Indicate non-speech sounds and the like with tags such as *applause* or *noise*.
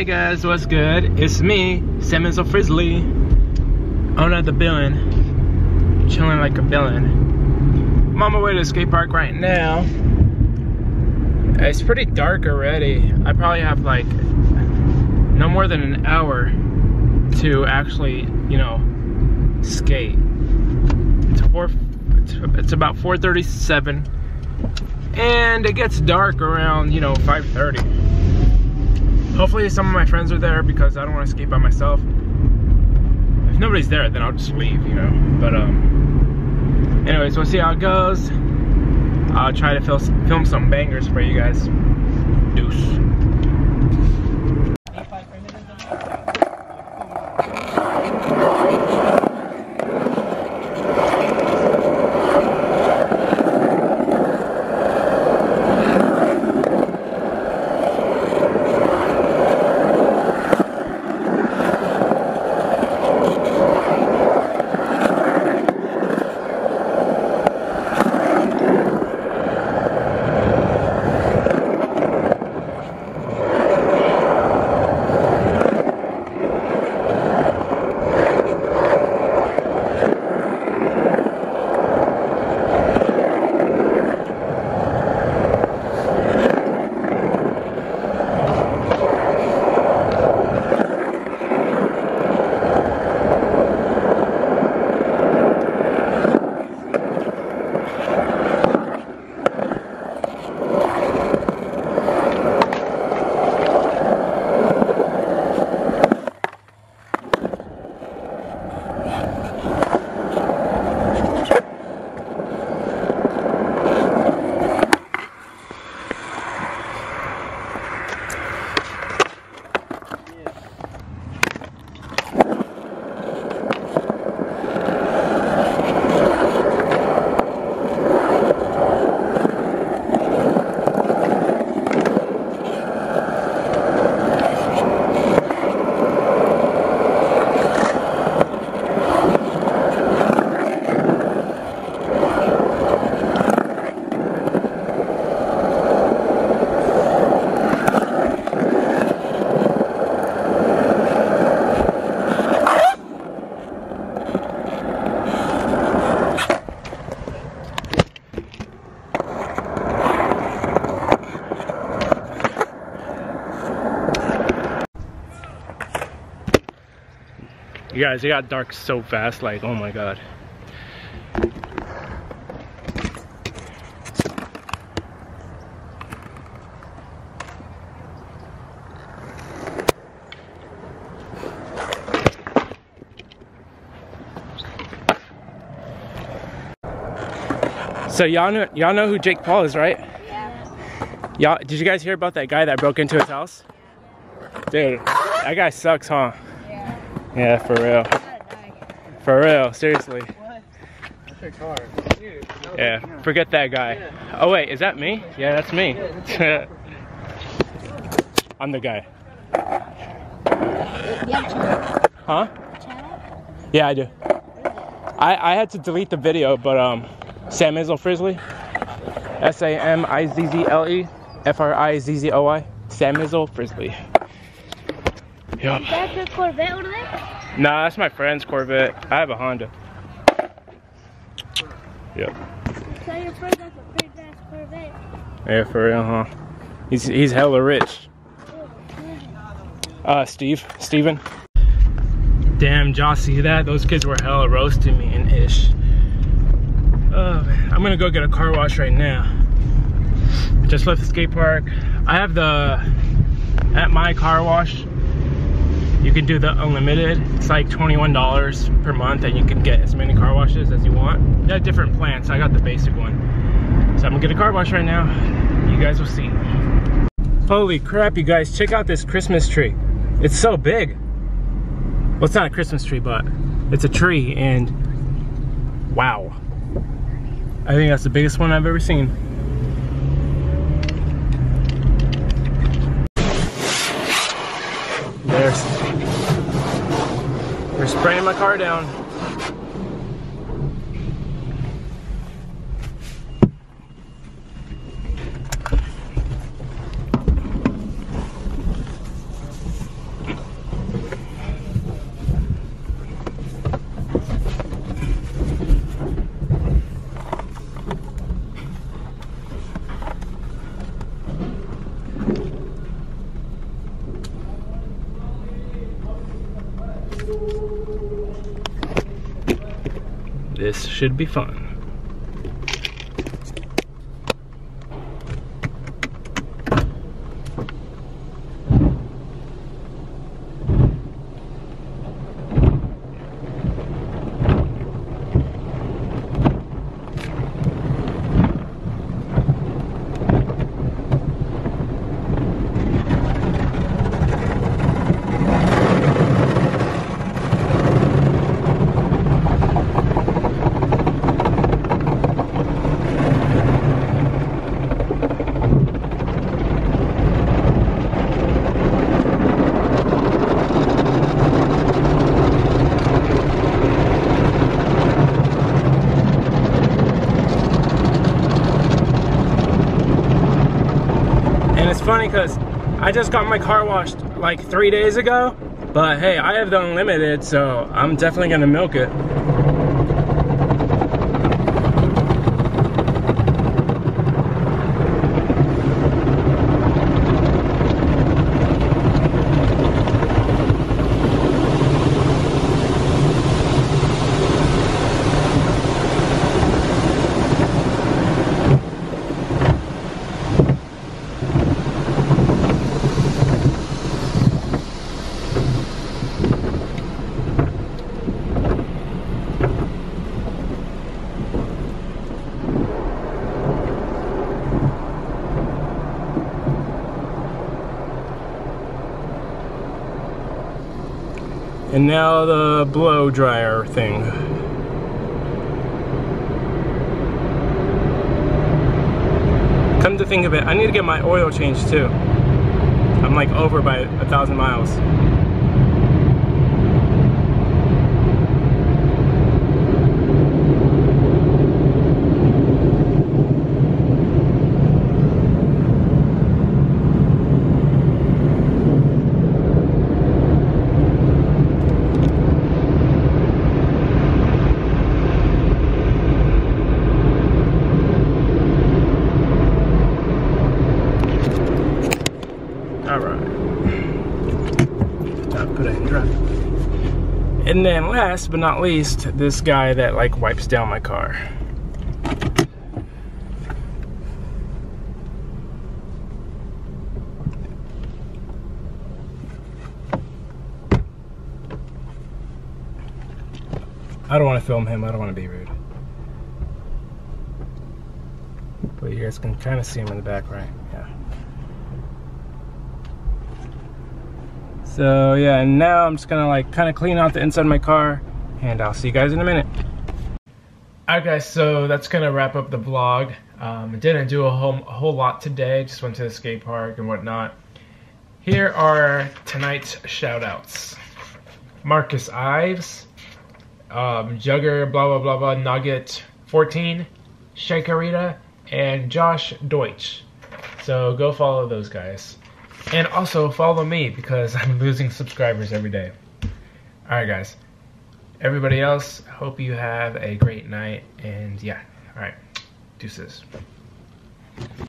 Hey guys, what's good? It's me, Samizzle Frizzly. I'm at the villain. Chilling like a villain. I'm on my way to the skate park right now. It's pretty dark already. I probably have like no more than an hour to actually, you know, skate. It's four it's about 4:37 and it gets dark around, you know, 5:30 hopefully some of my friends are there because I don't want to skate by myself. If nobody's there, then I'll just leave, you know. But um, anyways, we'll see how it goes. I'll try to film some bangers for you guys. Deuce. You guys, it got dark so fast, like, oh my god. So y'all know y'all know who Jake Paul is, right? Yeah. Y'all did you guys hear about that guy that broke into his house? Dude, that guy sucks, huh? Yeah, for real. For real, seriously. Yeah, forget that guy. Oh wait, is that me? Yeah, that's me. *laughs* I'm the guy. Huh? Yeah, I do. I, I had to delete the video, but um, Samizzle Frizzly. S-A-M-I-Z-Z-L-E F-R-I-Z-Z-O-I. Samizzle Frizzly. Yep. Is that the Corvette over there? Nah, that's my friend's Corvette. I have a Honda. Yep. So your friend has a big ass Corvette. Yeah, for real, huh? He's he's hella rich. Uh, Steve, Steven. Damn, Josh, see that? Those kids were hella roasting me and ish. Oh, man. I'm gonna go get a car wash right now. Just left the skate park. I have the, at my car wash, you can do the unlimited. It's like $21 per month and you can get as many car washes as you want. They have different plans. I got the basic one. So I'm gonna get a car wash right now. You guys will see. Holy crap, you guys, check out this Christmas tree. It's so big. Well, it's not a Christmas tree, but it's a tree and wow. I think that's the biggest one I've ever seen. There's, spraying my car down. This should be fun. Funny because I just got my car washed like three days ago. But hey, I have the unlimited, so I'm definitely gonna milk it. And now the blow dryer thing. Come to think of it, I need to get my oil changed too. I'm like over by a thousand miles. And then last but not least, this guy that like wipes down my car. I don't want to film him, I don't want to be rude. But you guys can kind of see him in the back, right? Yeah. So yeah, and now I'm just gonna like kind of clean out the inside of my car and I'll see you guys in a minute. Alright guys, so that's gonna wrap up the vlog. Um, didn't do a whole, a whole lot today, just went to the skate park and whatnot. Here are tonight's shoutouts. Marcus Ives, um, Jugger, blah blah blah blah, Nugget 14, Shakarita, and Josh Deutsch. So go follow those guys. And also follow me because *laughs* I'm losing subscribers every day. Alright guys. Everybody else, hope you have a great night and yeah. Alright. Deuces.